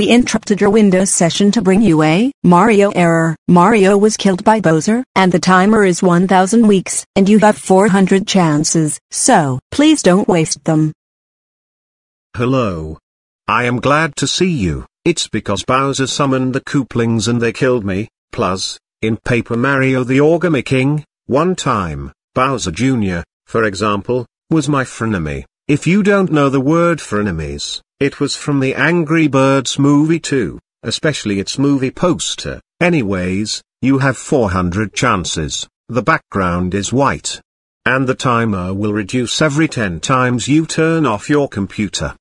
We interrupted your Windows session to bring you a Mario error. Mario was killed by Bowser, and the timer is 1000 weeks, and you have 400 chances, so please don't waste them. Hello. I am glad to see you. It's because Bowser summoned the Koopalings and they killed me, plus, in Paper Mario the Origami King, one time, Bowser Jr., for example, was my frenemy. If you don't know the word frenemies, it was from the Angry Birds movie too, especially its movie poster. Anyways, you have 400 chances, the background is white. And the timer will reduce every 10 times you turn off your computer.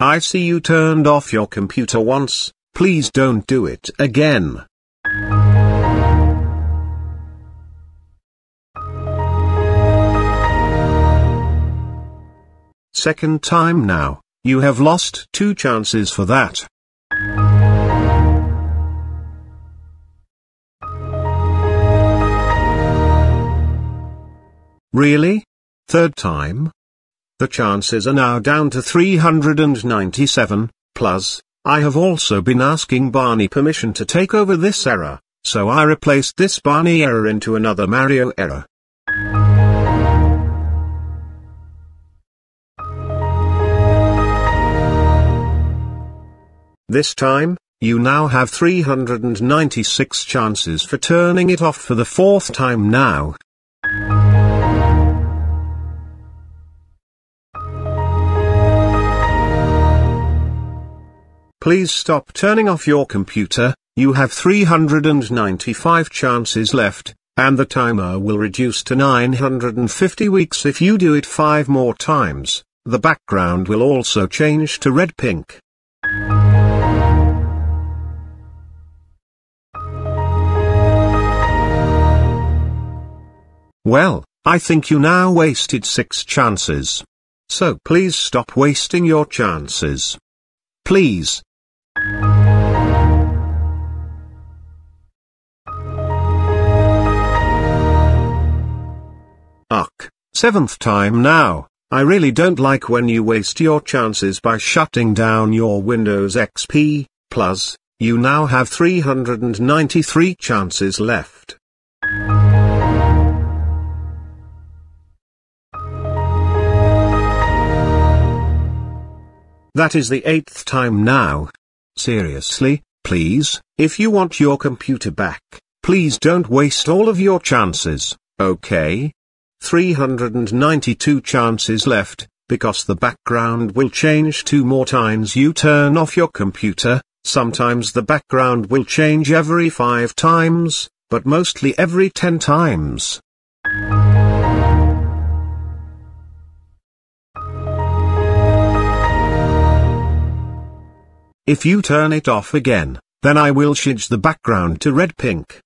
I see you turned off your computer once, please don't do it again. Second time now, you have lost two chances for that. Really? Third time? The chances are now down to 397, plus, I have also been asking Barney permission to take over this error, so I replaced this Barney error into another Mario error. This time, you now have 396 chances for turning it off for the fourth time now. Please stop turning off your computer, you have 395 chances left, and the timer will reduce to 950 weeks if you do it 5 more times. The background will also change to red-pink. Well, I think you now wasted 6 chances. So please stop wasting your chances. Please. Ugh, seventh time now. I really don't like when you waste your chances by shutting down your Windows XP, plus, you now have 393 chances left. That is the eighth time now. Seriously, please, if you want your computer back, please don't waste all of your chances, okay? 392 chances left, because the background will change two more times you turn off your computer, sometimes the background will change every five times, but mostly every ten times. If you turn it off again, then I will change the background to red pink.